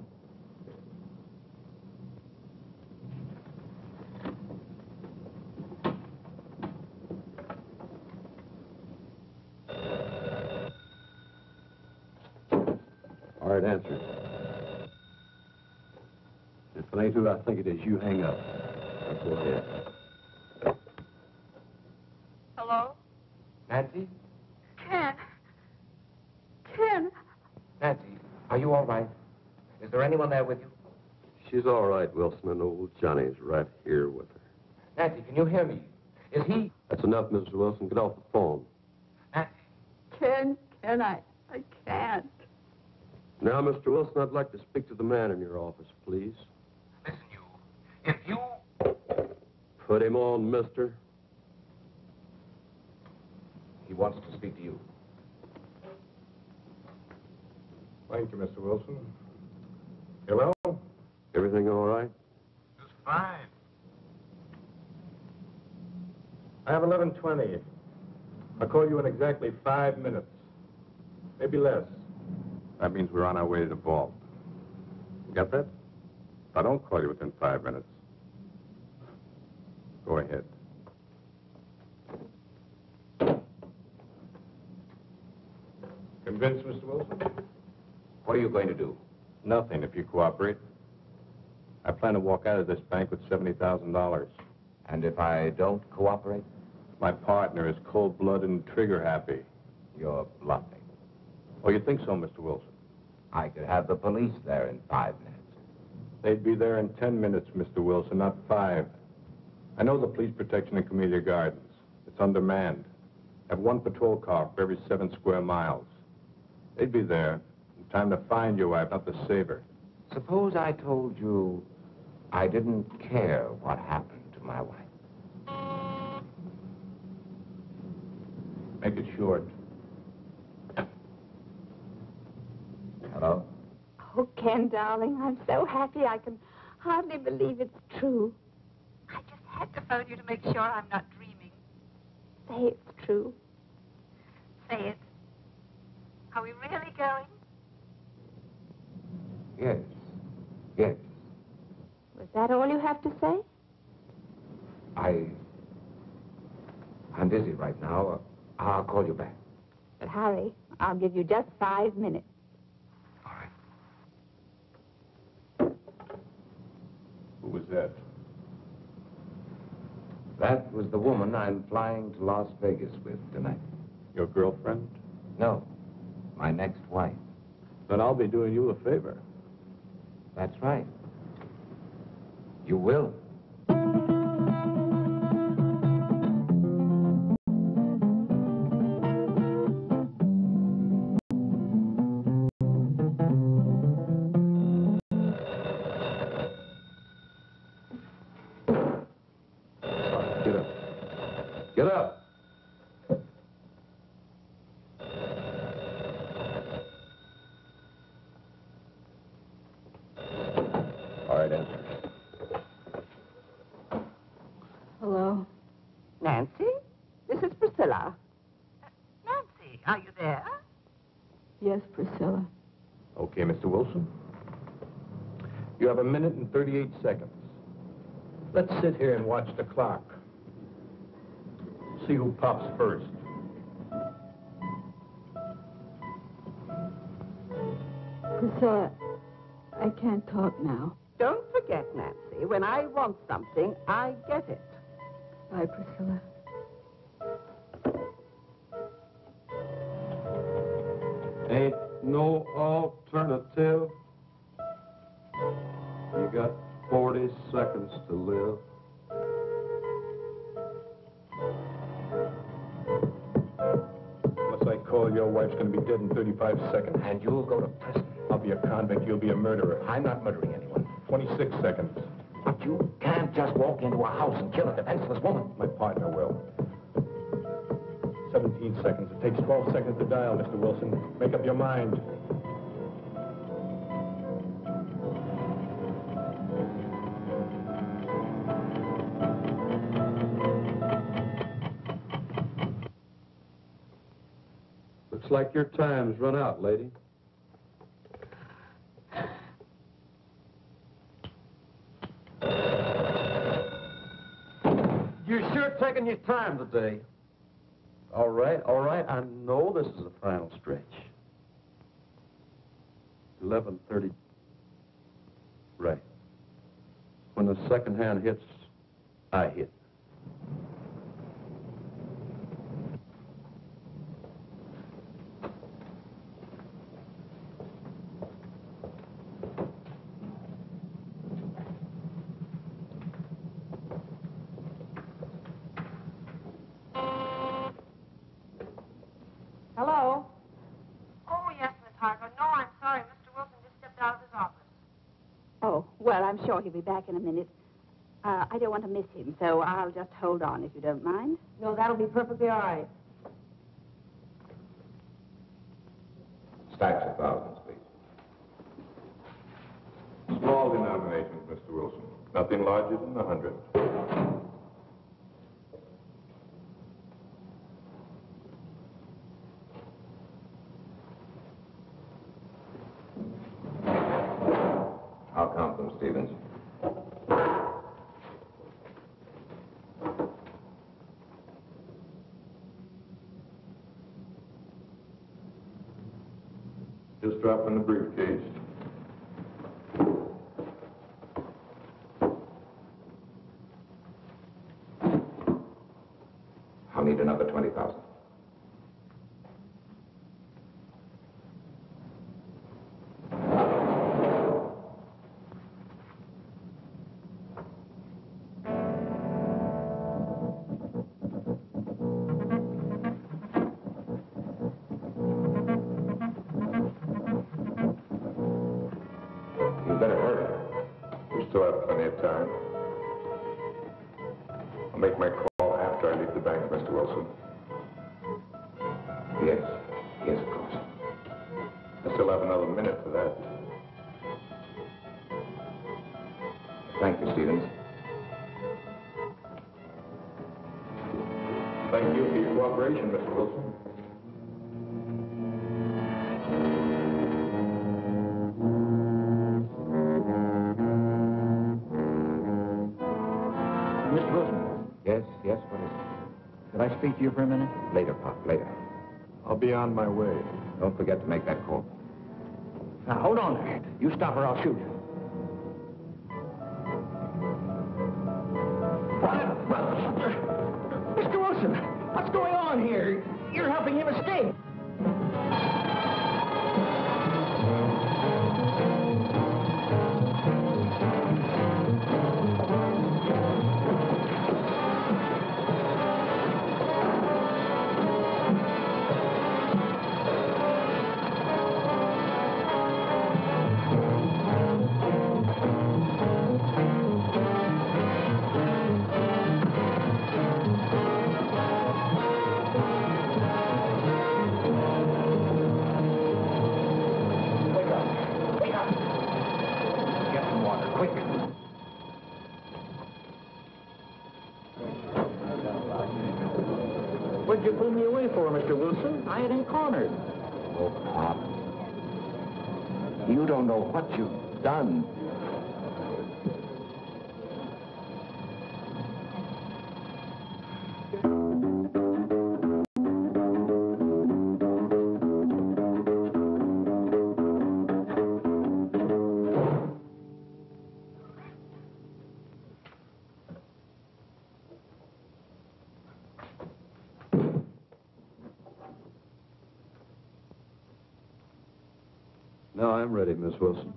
All right, answer. If who I think it is, you hang up. Go ahead. Hello? Nancy? Ken. Ken. Nancy, are you all right? Is there anyone there with you? She's all right, Wilson, and old Johnny's right here with her. Nancy, can you hear me? Is he... That's enough, Mrs. Wilson. Get off the phone. Ken, Ken, I, I can't. Now, Mr. Wilson, I'd like to speak to the man in your office, please. Listen, you. If you... Put him on, mister. He wants to speak to you. Thank you, Mr. Wilson. Hello? Everything all right? Just fine. I have 1120. I'll call you in exactly five minutes. Maybe less. That means we're on our way to the vault. You got that? If I don't call you within five minutes, go ahead. Convinced, Mr. Wilson? What are you going to do? Nothing if you cooperate. I plan to walk out of this bank with $70,000. And if I don't cooperate? My partner is cold-blooded and trigger-happy. You're bluffing. Oh, you think so, Mr. Wilson? I could have the police there in five minutes. They'd be there in ten minutes, Mr. Wilson, not five. I know the police protection in Camellia Gardens. It's undermanned. Have one patrol car for every seven square miles. They'd be there in time to find your wife, not to save her. Suppose I told you I didn't care what happened to my wife. Make it short. Hello? Oh, Ken, darling, I'm so happy I can hardly believe it's true. I just had to phone you to make sure I'm not dreaming. Say it's true. Say it. Are we really going? Yes. Yes. Was that all you have to say? I. I'm busy right now. Uh, I'll call you back. But hurry. I'll give you just five minutes. Who was that? That was the woman I'm flying to Las Vegas with tonight. Your girlfriend? No, my next wife. Then I'll be doing you a favor. That's right. You will. Seconds. Let's sit here and watch the clock. See who pops first. Priscilla, I can't talk now. Don't forget, Nancy, when I want something, I get it. Bye, Priscilla. Ain't no alternative. You got 40 seconds to live. Unless I call, your wife's going to be dead in 35 seconds. And you'll go to prison. I'll be a convict. You'll be a murderer. I'm not murdering anyone. 26 seconds. But you can't just walk into a house and kill a defenseless woman. My partner will. 17 seconds. It takes 12 seconds to dial, Mr. Wilson. Make up your mind. Looks like your time's run out, lady. You're sure taking your time today. All right, all right. I know this is the final stretch. 11.30. Right. When the second hand hits, I hit. Hello? Oh, yes, Miss Hargrove. No, I'm sorry. Mr. Wilson just stepped out of his office. Oh, well, I'm sure he'll be back in a minute. Uh, I don't want to miss him, so I'll just hold on if you don't mind. No, that'll be perfectly all right. Stacks of thousands, please. Small denominations, Mr. Wilson. Nothing larger than a hundred. I'll count them, Stevens. Just drop in the briefcase. make my call. speak to you for a minute? Later, Pop, later. I'll be on my way. Don't forget to make that call. Now, hold on there. You stop or I'll shoot. you. ready, Miss Wilson.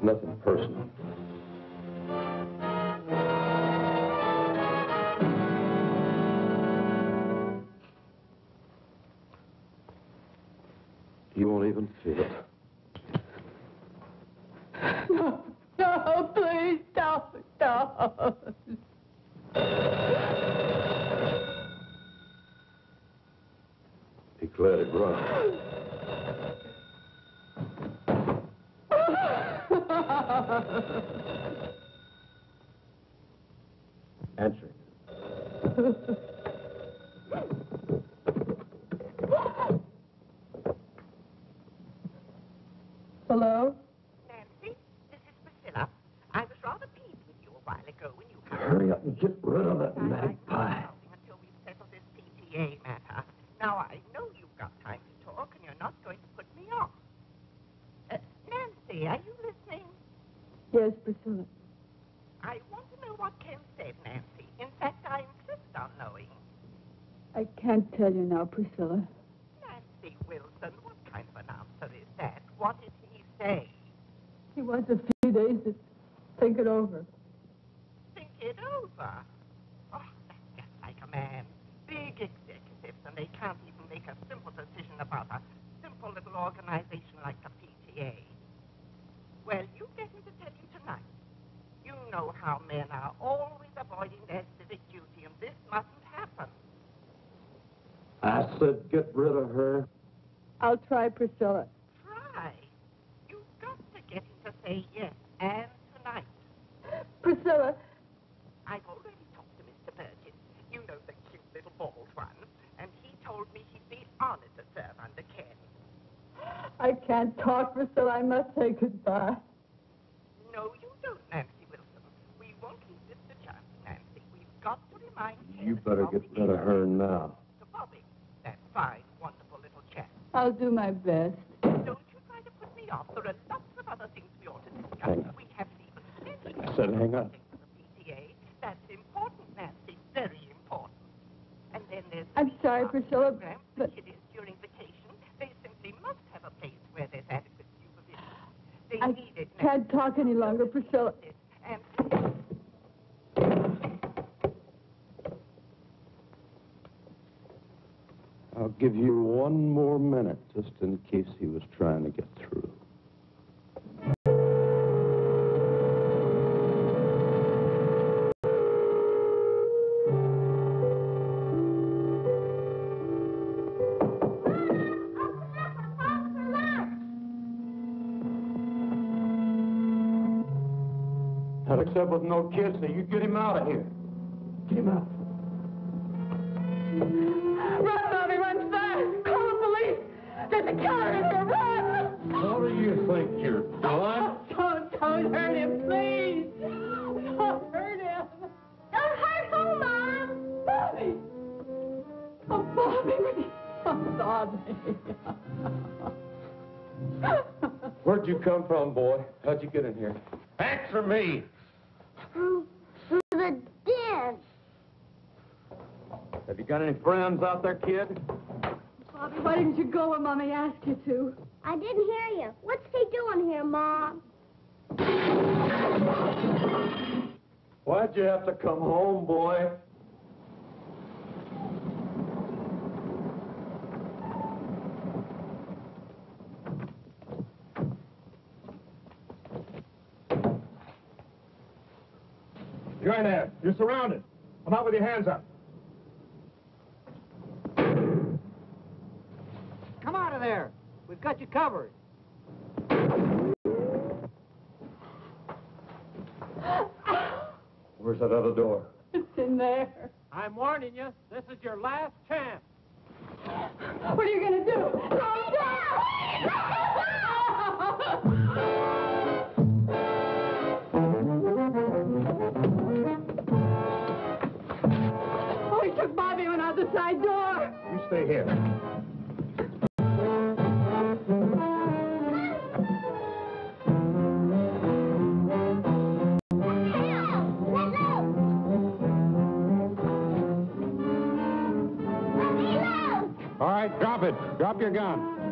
Nothing personal. tell you now, Priscilla. Priscilla. I'm sorry, Priscilla, program but... it is kiddies during vacation. They simply must have a place where there's adequate supervision. They I need it. I can't now. talk any longer, Priscilla. And... I'll give you one more minute, just in case he was trying to get through. No kids, so you get him out of here. Get him out. Run, Bobby, run fast! Call the police! There's a killer in here, run! What do you think you're doing? Don't, don't hurt him, please! Don't hurt him! Don't hurt who, Mom? Bobby! Oh, Bobby! Oh, Bobby! Where'd you come from, boy? How'd you get in here? Answer me! Through, through the den. Have you got any friends out there, kid? Bobby, why didn't you go when Mommy asked you to? I didn't hear you. What's he doing here, Mom? Why'd you have to come home, boy? You're in there. You're surrounded. Come out with your hands up. Come out of there. We've got you covered. Where's that other door? It's in there. I'm warning you, this is your last chance. What are you gonna do? Oh, he took Bobby and out the side door. You stay here. Your gun.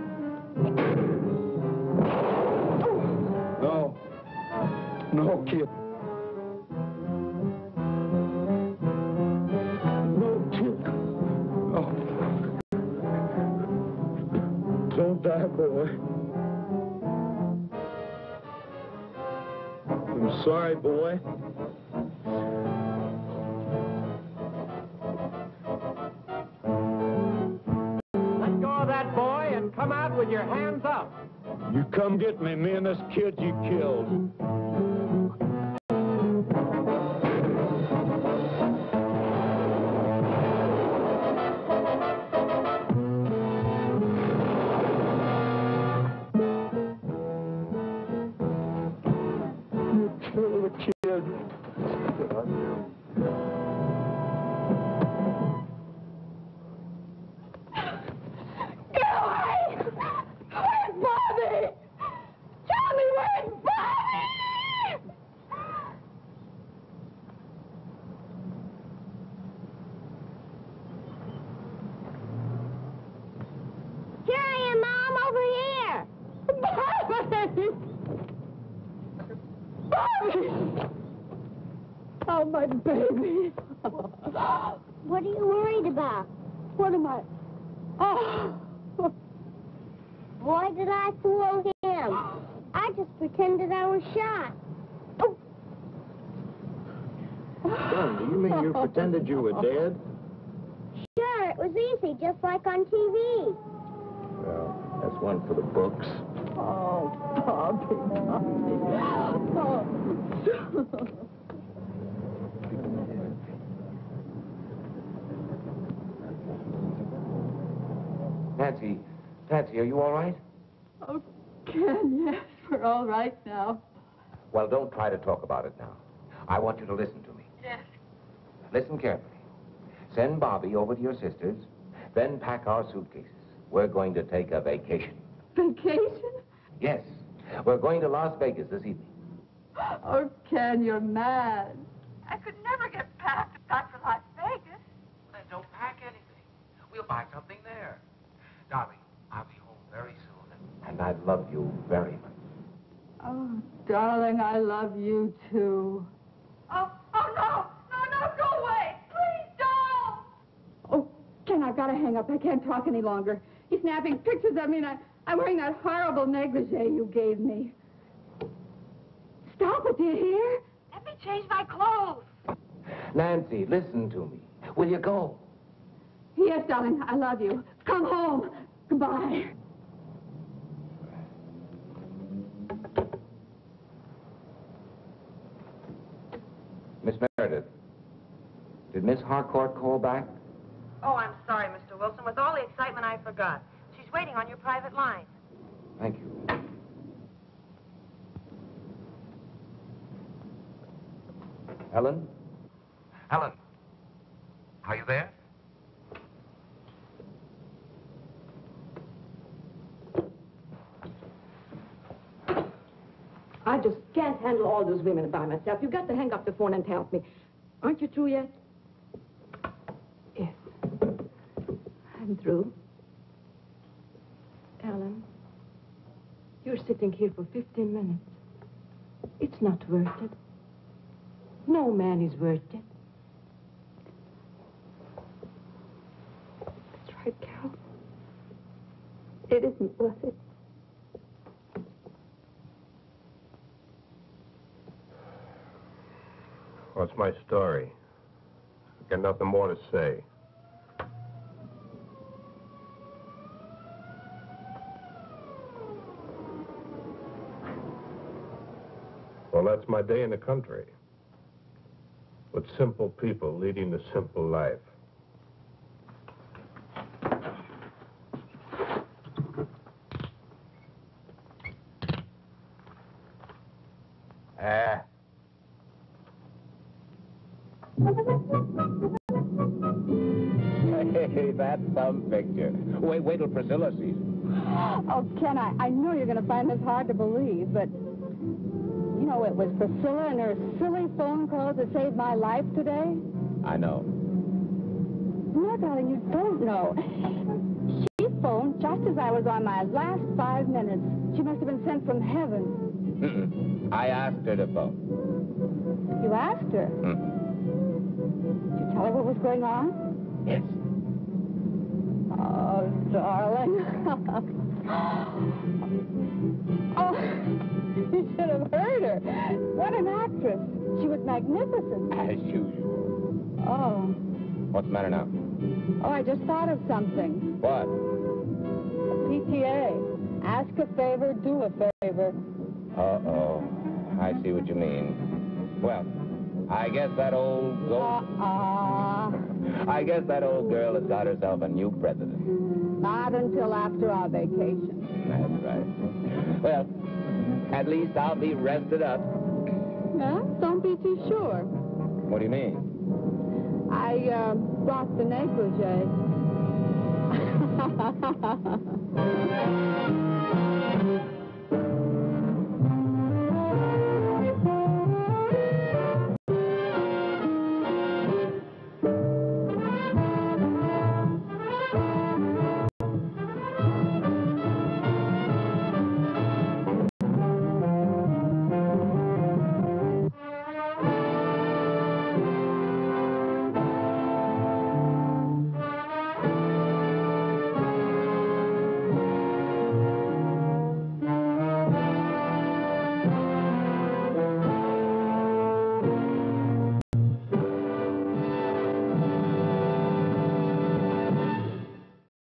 Right now. Well, don't try to talk about it now. I want you to listen to me. Yes. Listen carefully. Send Bobby over to your sister's, then pack our suitcases. We're going to take a vacation. Vacation? Yes, we're going to Las Vegas this evening. Oh, Ken, you're mad. I could never get back, back to Las Vegas. Then don't pack anything. We'll buy something there. Darling, I'll be home very soon. And I love you very much. Oh, darling, I love you too. Oh, oh no! No, no, go away! Please don't! Oh, Ken, I've got to hang up. I can't talk any longer. He's snapping pictures of me, and I, I'm wearing that horrible negligee you gave me. Stop it, do you hear? Let me change my clothes. Nancy, listen to me. Will you go? Yes, darling, I love you. Come home. Goodbye. Meredith, did Miss Harcourt call back? Oh, I'm sorry, Mr. Wilson. With all the excitement, I forgot. She's waiting on your private line. Thank you. Helen? Helen, are you there? I just can't handle all those women by myself. You've got to hang up the phone and help me. Aren't you through yet? Yes. I'm through. Ellen, you're sitting here for 15 minutes. It's not worth it. No man is worth it. That's right, Carol. It isn't worth it. What's my story? I've got nothing more to say. Well, that's my day in the country. With simple people leading the simple life. Some picture. Wait, wait till Priscilla sees it. Oh, Ken, I, I know you're going to find this hard to believe, but you know, it was Priscilla and her silly phone calls that saved my life today. I know. No, darling, you don't know. She phoned just as I was on my last five minutes. She must have been sent from heaven. Mm-mm. I asked her to phone. You asked her. Mm. Did you tell her what was going on? Yes. Oh, darling. oh, you should have heard her. What an actress. She was magnificent. As usual. Oh. What's the matter now? Oh, I just thought of something. What? PTA. Ask a favor, do a favor. Uh-oh. I see what you mean. Well, I guess that old goat... I guess that old girl has got herself a new president. Not until after our vacation. That's right. Well, at least I'll be rested up. Huh? Don't be too sure. What do you mean? I, uh, brought the negligee.